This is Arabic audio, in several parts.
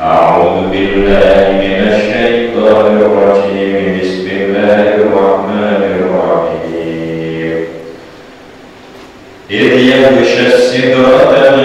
أعوذ بالله من الشيطان إذ يغشى السدرة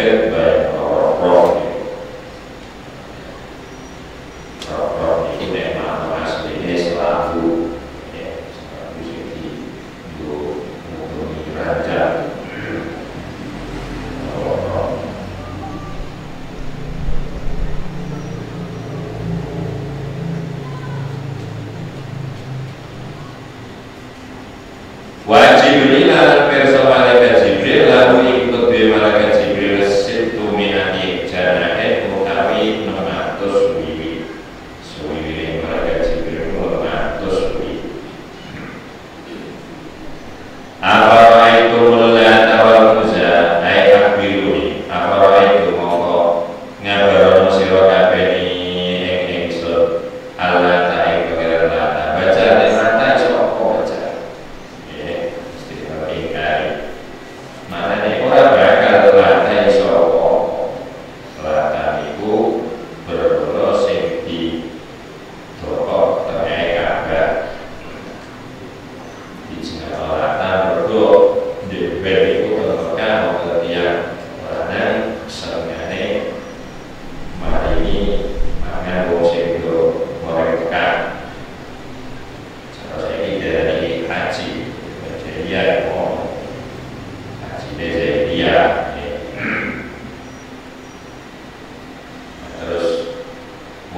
Okay.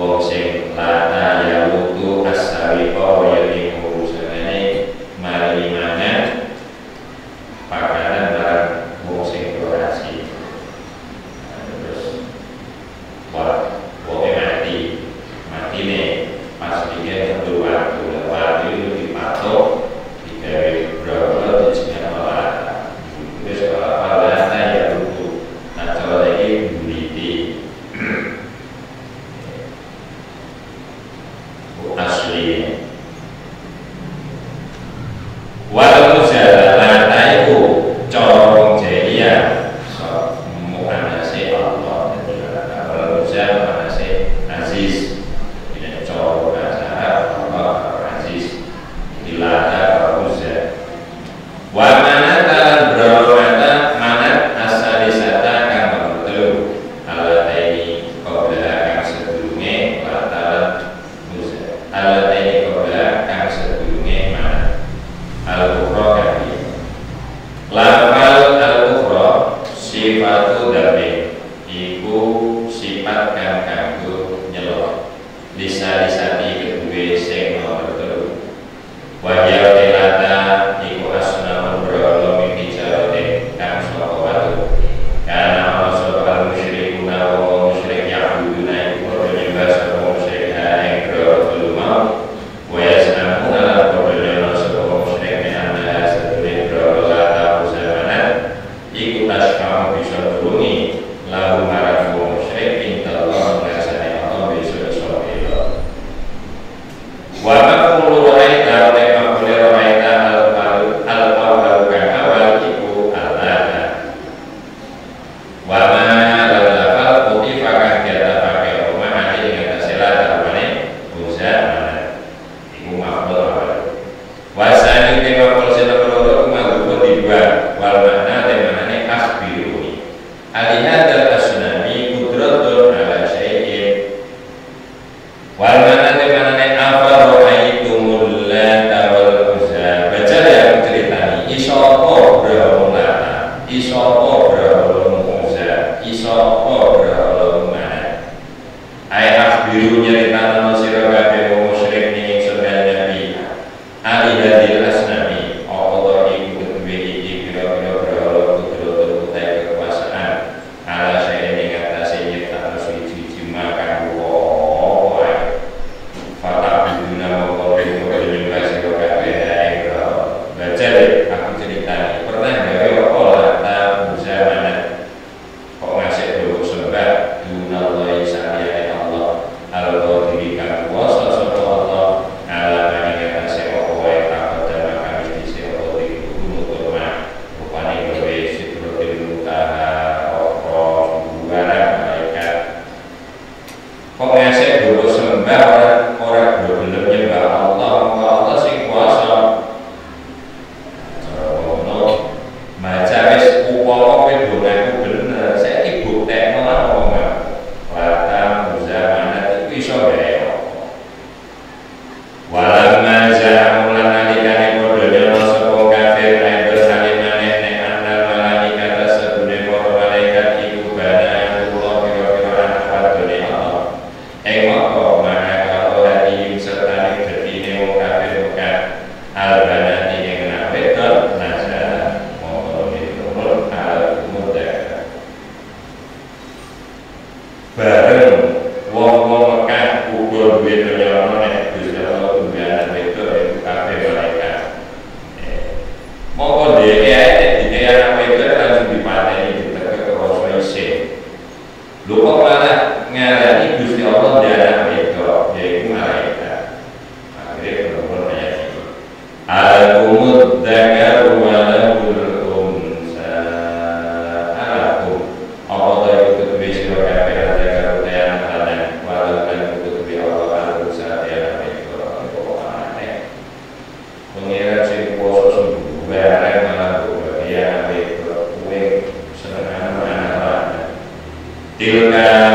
我行 uh,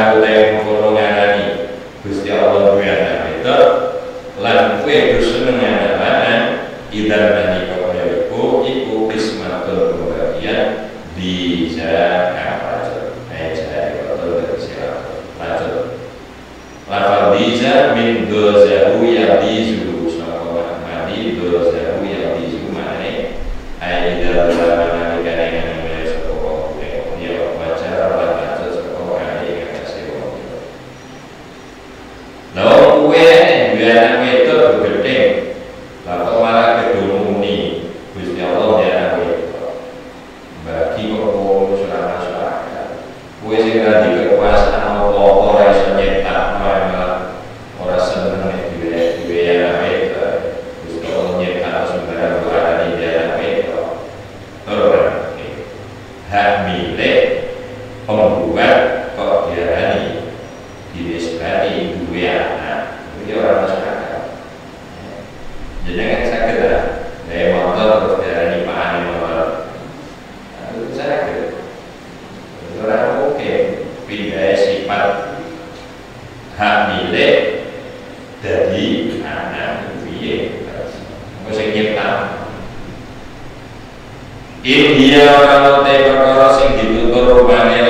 India orang tebak orang sing dibutuh perubahan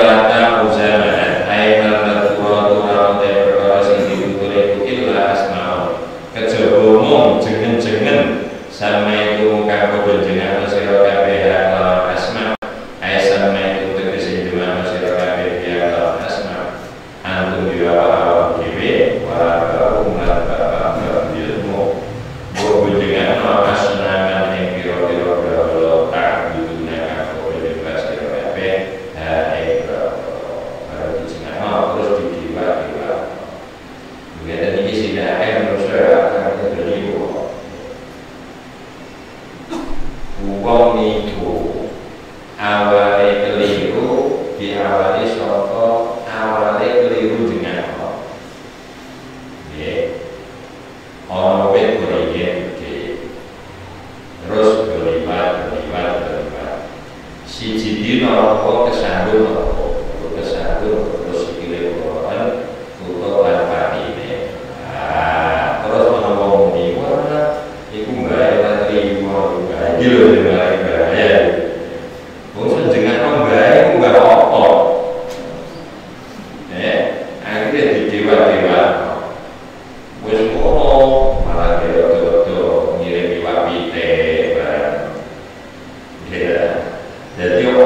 that they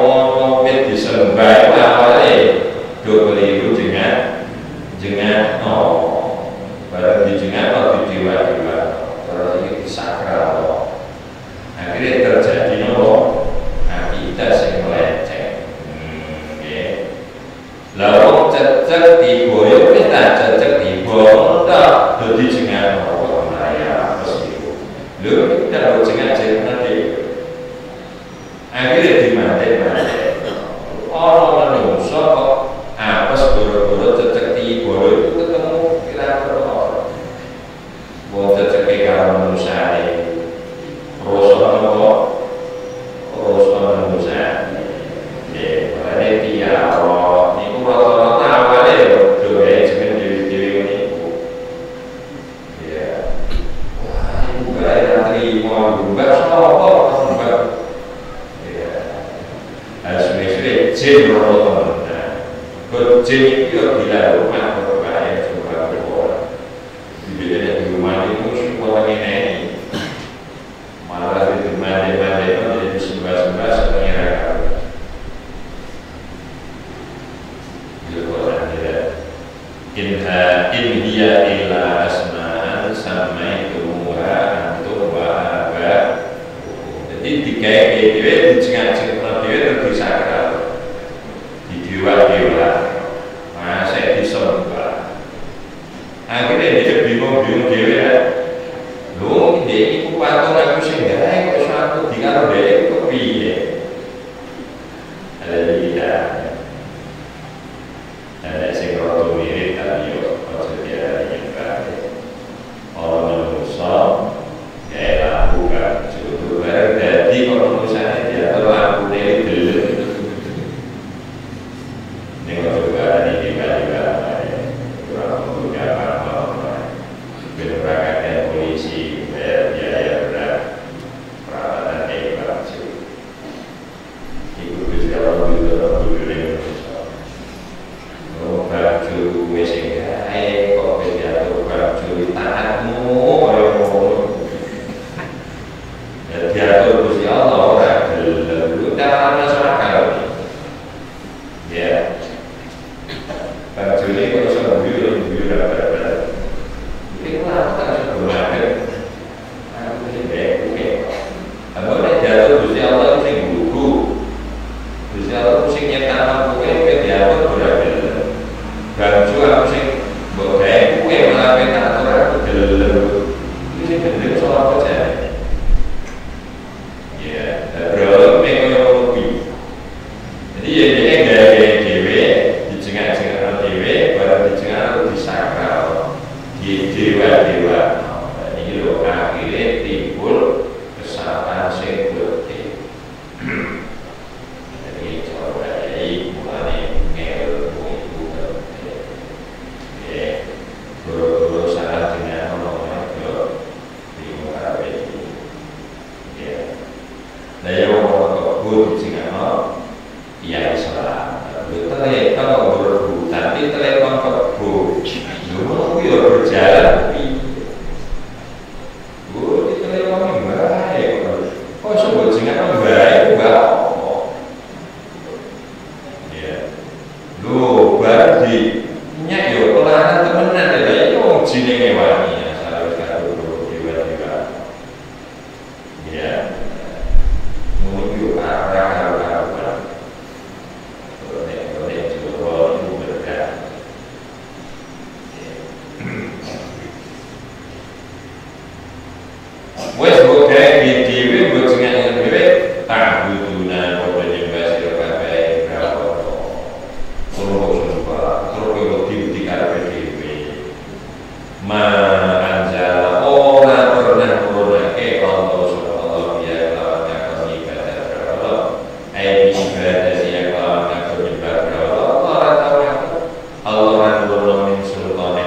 of our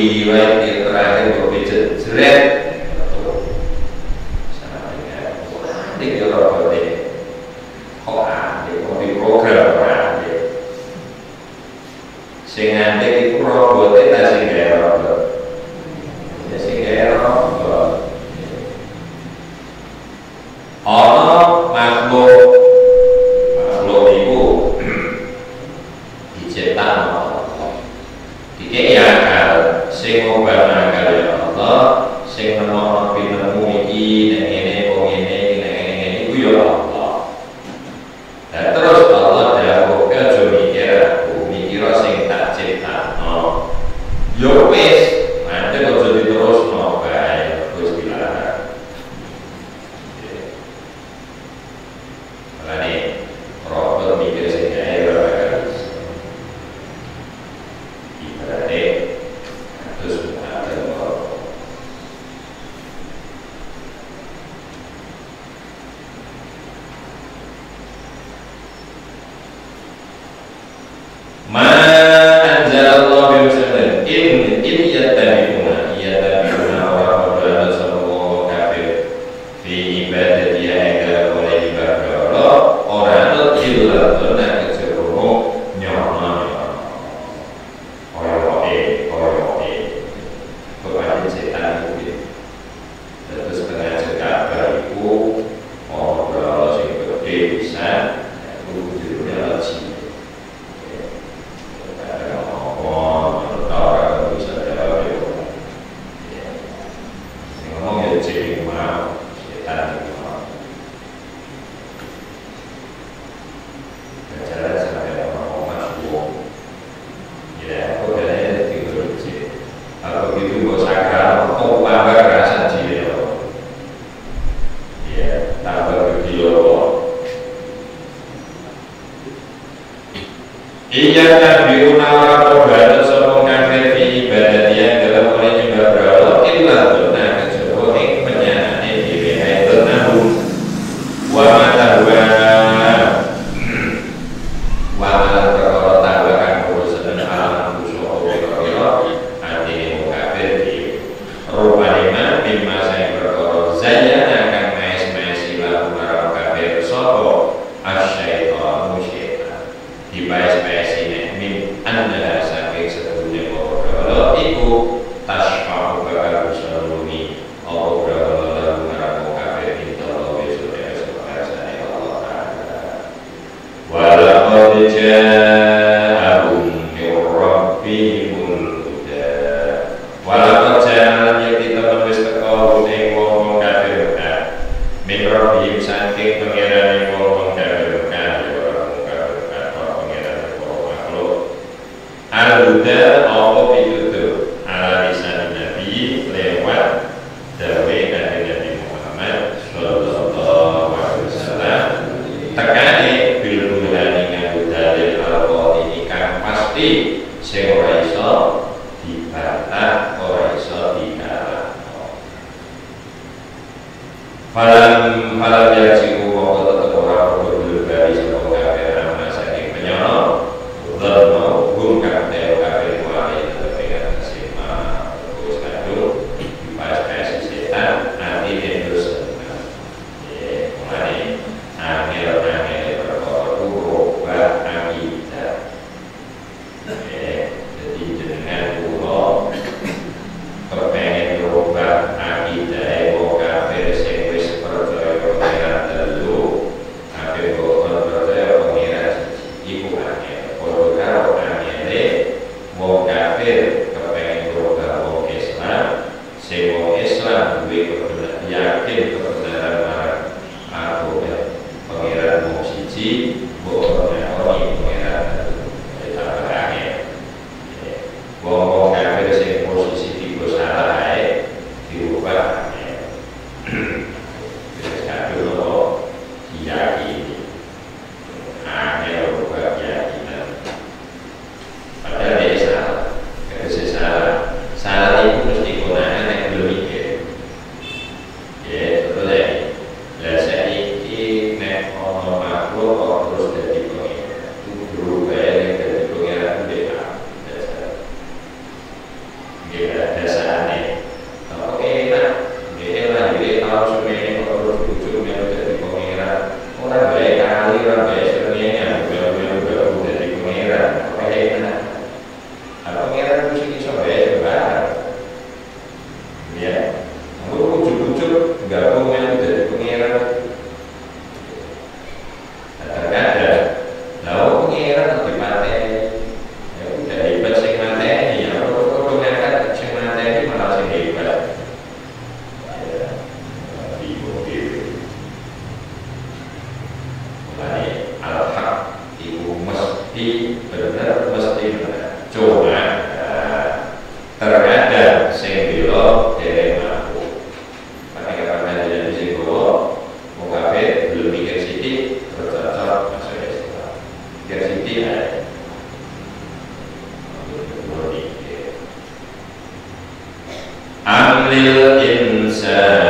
be للإنسان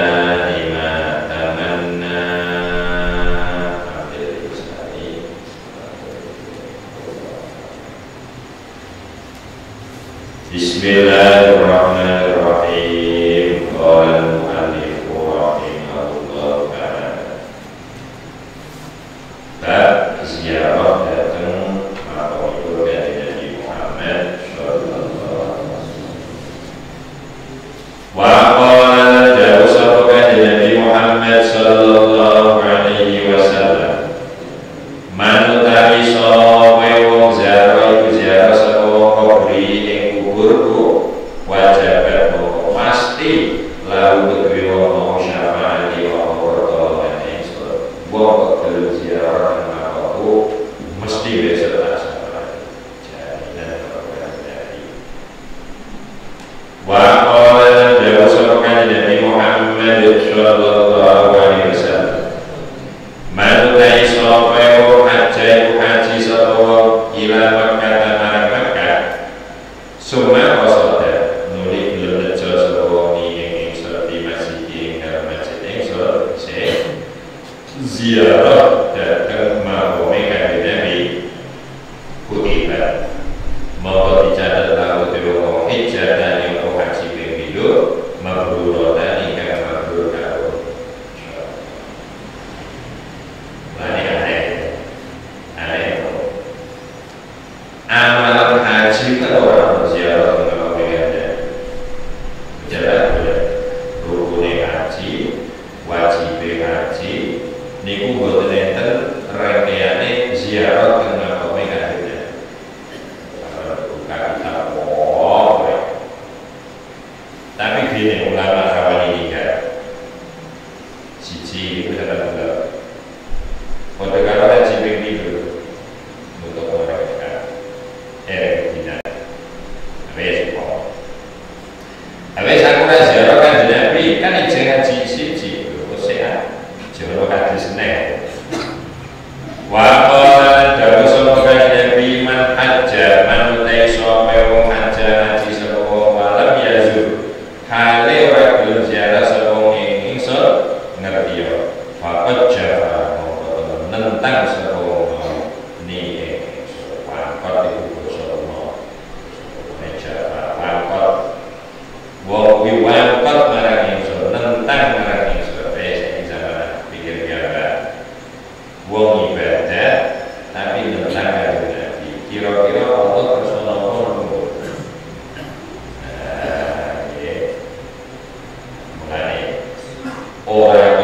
all or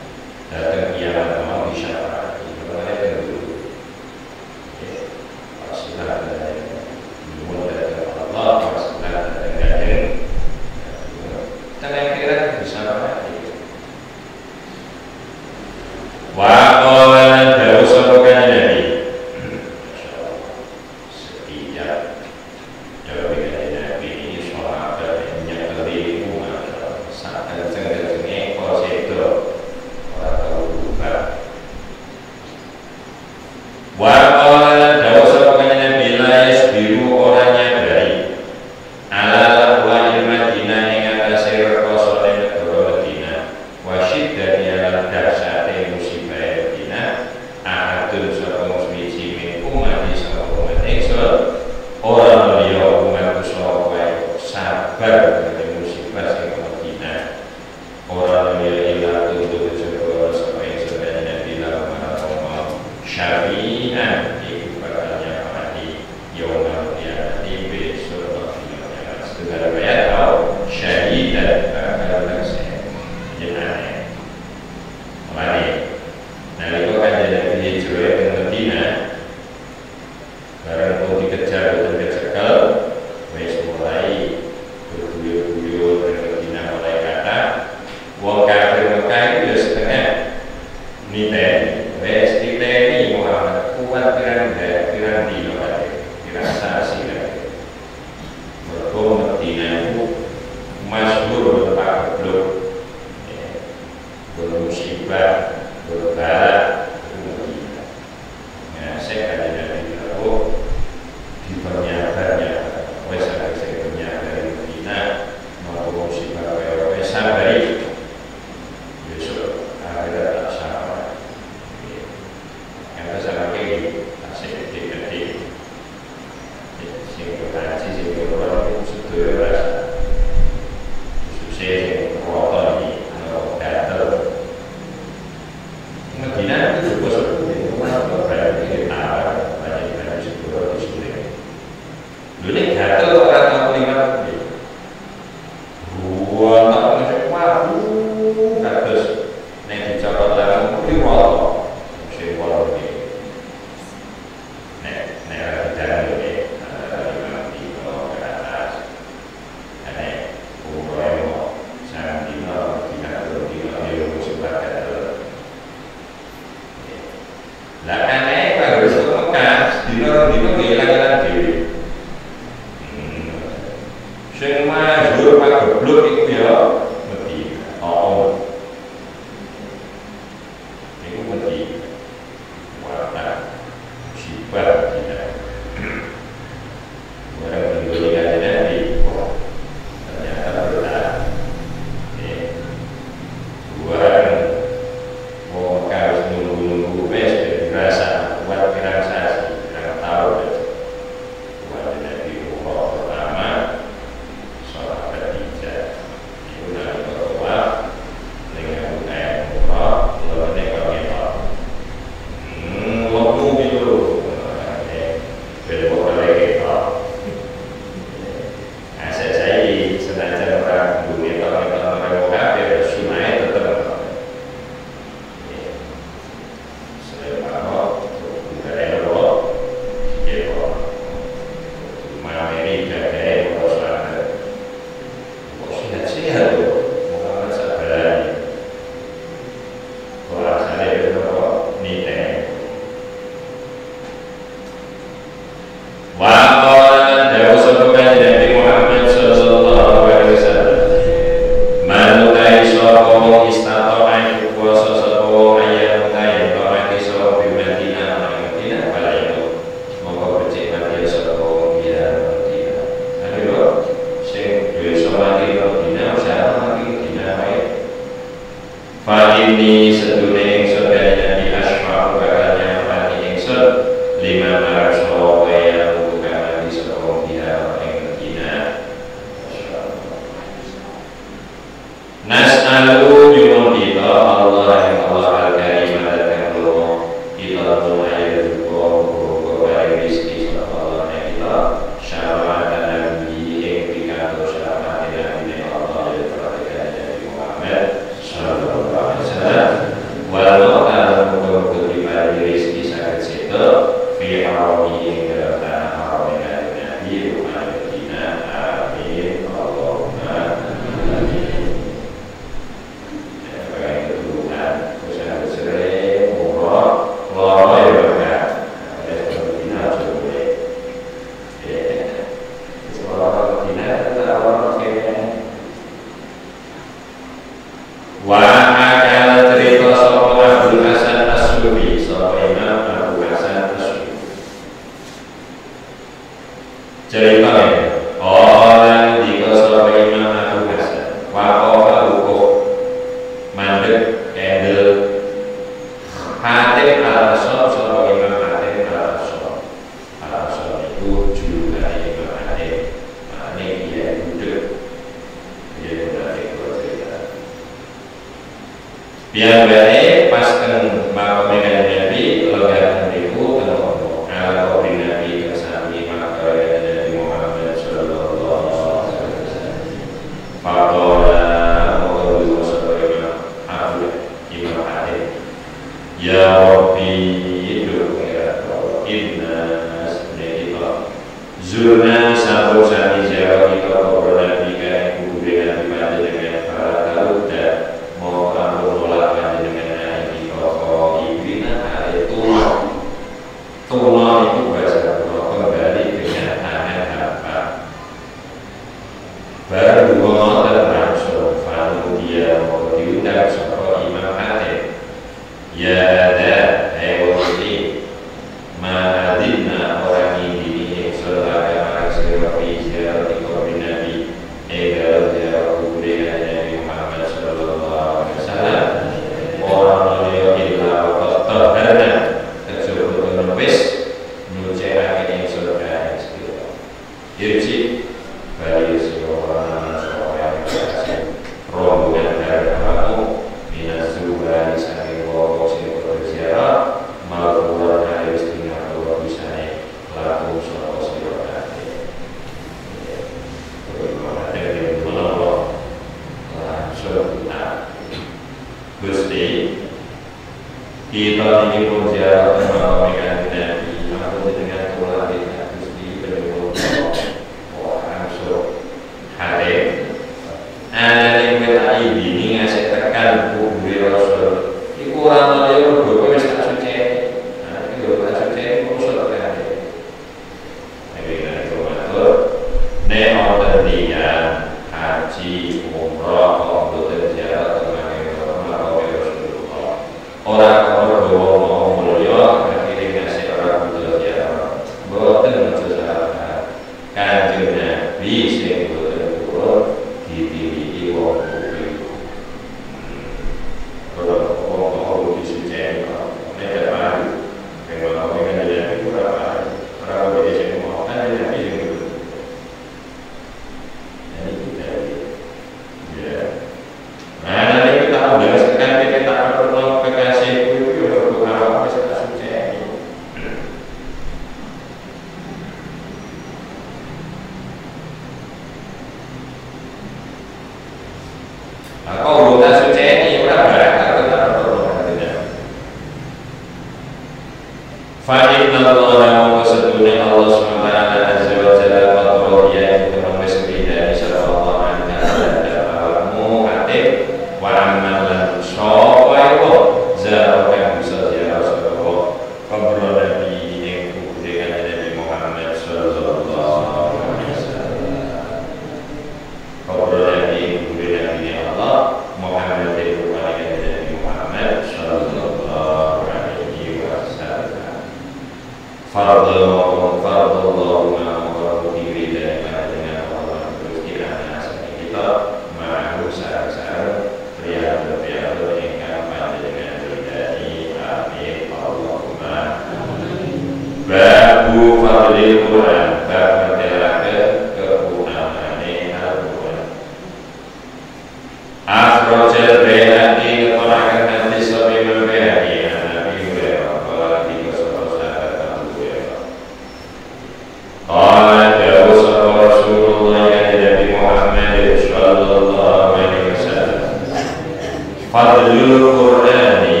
ognuno corre a.